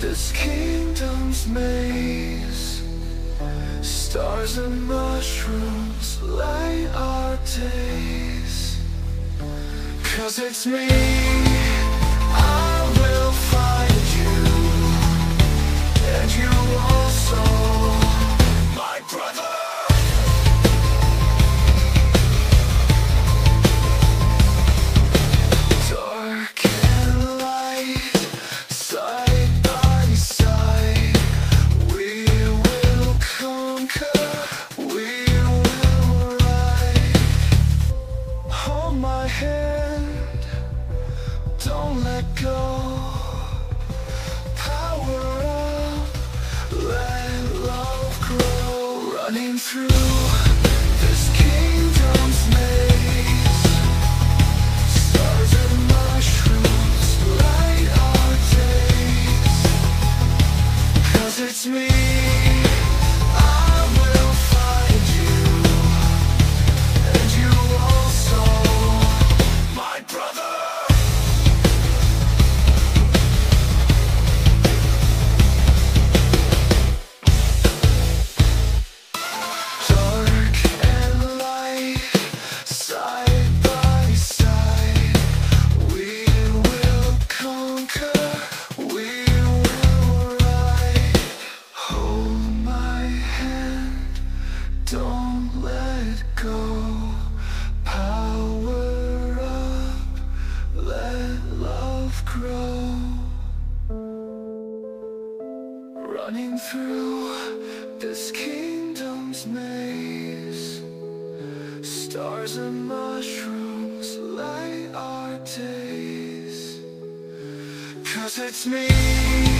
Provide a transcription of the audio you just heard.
this kingdom's maze. Stars and mushrooms Cause it's me. Let go. Power up, let love grow. Running through this kingdom's maze. Stars and mushrooms light our it's me. Running through this kingdom's maze. Stars and mushrooms light our days. Cause it's me.